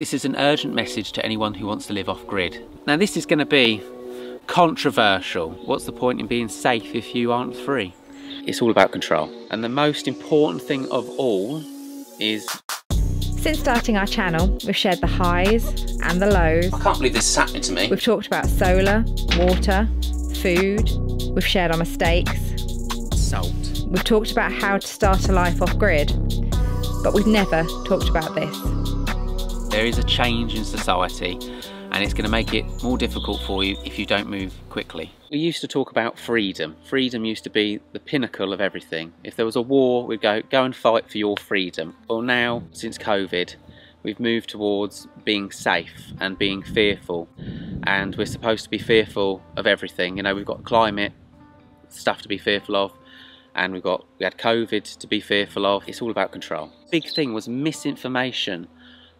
This is an urgent message to anyone who wants to live off grid. Now this is going to be controversial. What's the point in being safe if you aren't free? It's all about control. And the most important thing of all is Since starting our channel, we've shared the highs and the lows. I can't believe this is happening to me. We've talked about solar, water, food. We've shared our mistakes. Salt. We've talked about how to start a life off grid. But we've never talked about this. There is a change in society and it's going to make it more difficult for you if you don't move quickly. We used to talk about freedom. Freedom used to be the pinnacle of everything. If there was a war, we'd go, go and fight for your freedom. Well now, since COVID, we've moved towards being safe and being fearful. And we're supposed to be fearful of everything. You know, we've got climate stuff to be fearful of and we've got we had COVID to be fearful of. It's all about control. Big thing was misinformation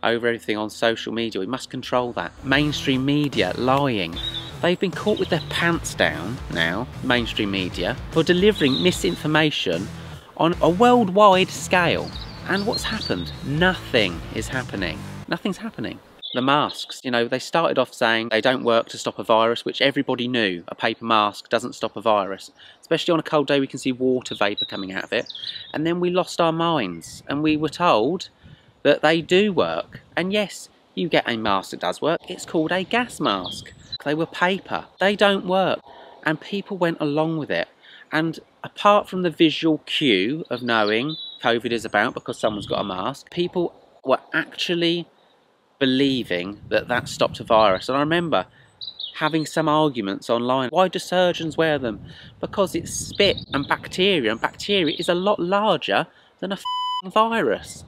over everything on social media. We must control that. Mainstream media lying. They've been caught with their pants down now, mainstream media, for delivering misinformation on a worldwide scale. And what's happened? Nothing is happening. Nothing's happening. The masks, you know, they started off saying they don't work to stop a virus, which everybody knew a paper mask doesn't stop a virus. Especially on a cold day, we can see water vapour coming out of it. And then we lost our minds and we were told that they do work. And yes, you get a mask that does work. It's called a gas mask. They were paper. They don't work. And people went along with it. And apart from the visual cue of knowing COVID is about because someone's got a mask, people were actually believing that that stopped a virus. And I remember having some arguments online. Why do surgeons wear them? Because it's spit and bacteria, and bacteria is a lot larger than a virus.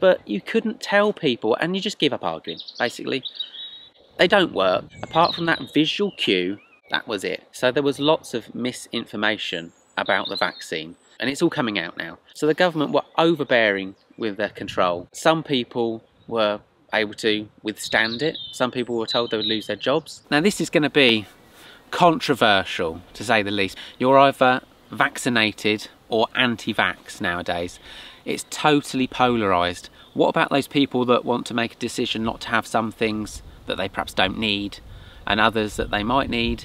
But you couldn't tell people, and you just give up arguing, basically. They don't work. Apart from that visual cue, that was it. So there was lots of misinformation about the vaccine, and it's all coming out now. So the government were overbearing with their control. Some people were able to withstand it. Some people were told they would lose their jobs. Now this is going to be controversial to say the least. You're either vaccinated or anti-vax nowadays. It's totally polarised. What about those people that want to make a decision not to have some things that they perhaps don't need and others that they might need?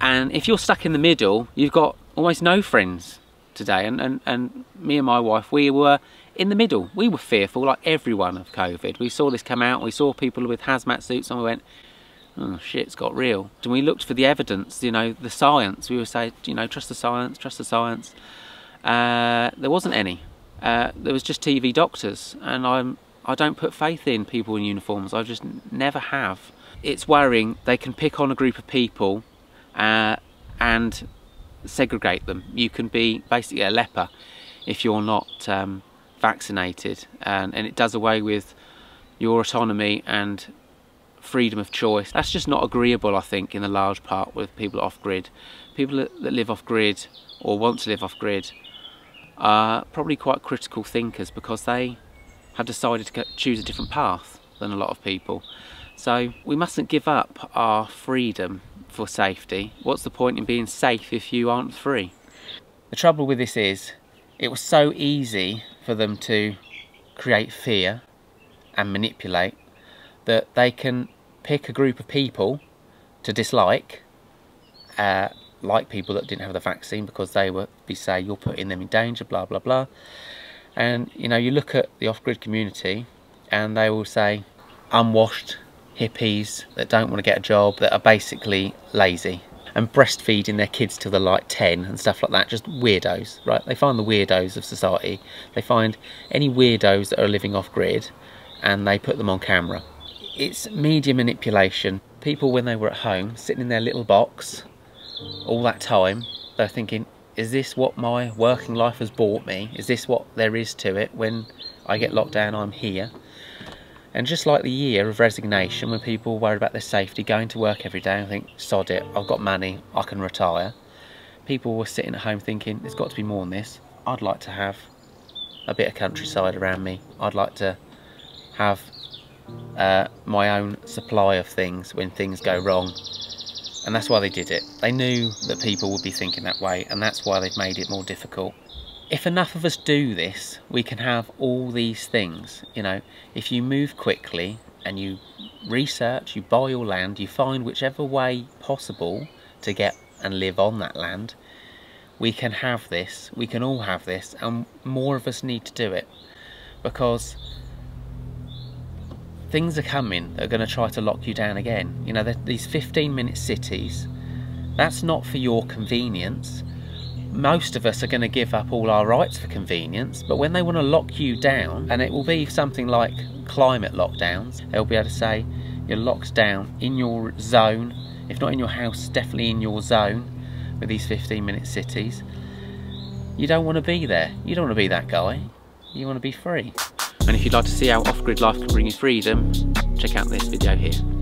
And if you're stuck in the middle, you've got almost no friends today. And, and, and me and my wife, we were in the middle. We were fearful, like everyone, of COVID. We saw this come out, we saw people with hazmat suits, and we went, oh shit, it's got real. And we looked for the evidence, you know, the science. We would say, you know, trust the science, trust the science. Uh, there wasn't any. Uh, there was just TV doctors, and I'm I don't put faith in people in uniforms. I just never have. It's worrying. They can pick on a group of people uh, and segregate them. You can be basically a leper if you're not um, vaccinated, and, and it does away with your autonomy and freedom of choice. That's just not agreeable, I think, in the large part with people off grid. People that, that live off grid or want to live off grid are probably quite critical thinkers because they have decided to choose a different path than a lot of people. So we mustn't give up our freedom for safety. What's the point in being safe if you aren't free? The trouble with this is, it was so easy for them to create fear and manipulate that they can pick a group of people to dislike, uh, like people that didn't have the vaccine because they were be say you're putting them in danger, blah blah blah. And you know, you look at the off-grid community, and they will say unwashed hippies that don't want to get a job that are basically lazy and breastfeeding their kids till they're like 10 and stuff like that just weirdos right? They find the weirdos of society. They find any weirdos that are living off grid and they put them on camera it's media manipulation people when they were at home sitting in their little box all that time they're thinking is this what my working life has brought me is this what there is to it when I get locked down I'm here and just like the year of resignation, when people worried about their safety, going to work every day and think, sod it, I've got money, I can retire. People were sitting at home thinking, there's got to be more than this. I'd like to have a bit of countryside around me. I'd like to have uh, my own supply of things when things go wrong. And that's why they did it. They knew that people would be thinking that way, and that's why they've made it more difficult. if enough of us do this, we can have all these things. You know, if you move quickly and you research, you buy your land, you find whichever way possible to get and live on that land, we can have this, we can all have this, and more of us need to do it because things are coming that are going to try to lock you down again. You know, these 15 minute cities, that's not for your convenience. Most of us are going to give up all our rights for convenience, but when they want to lock you down, and it will be something like climate lockdowns, they'll be able to say you're locked down in your zone, if not in your house, definitely in your zone with these 15 minute cities. You don't want to be there. You don't want to be that guy. You want to be free. And if you'd like to see how off-grid life can bring you freedom, check out this video here.